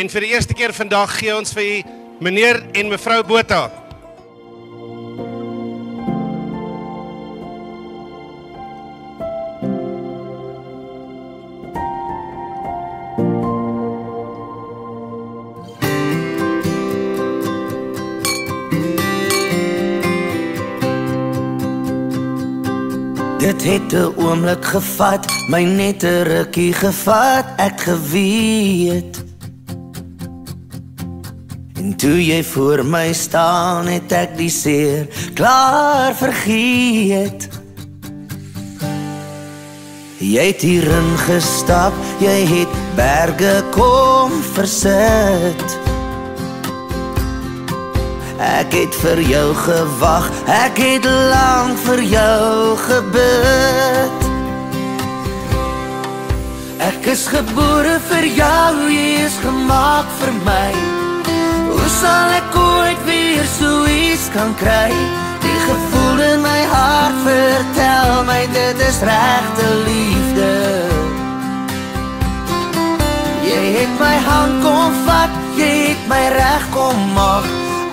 En vir die eerste keer vandag gee ons vir u meneer en mevrou Botha. Dit het 'n oomblik gevat, my net 'n rukkie gevat, ek geweet. En toe jy voor my staan, het ek die seer klaar vergeet. Jy het hierin gestap, jy het berge kom versit. Ek het vir jou gewag, ek het lank vir jou gebid. Ek is gebore vir jou, jy is gemaak vir my. Sal ek ooit weer so iets kan kry? Die gevoel in my hart vertel my dit is regte liefde. Jy het my hand kom vat, jy het my reg kom maak.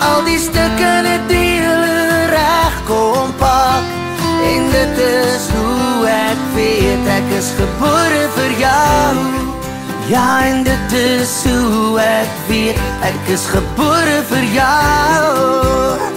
Al die stukke net dele reg kom pak. En dit is hoe ek weet ek is gebore vir jou. Ja, en dit is hoe ek weet ek is gebore vir jou.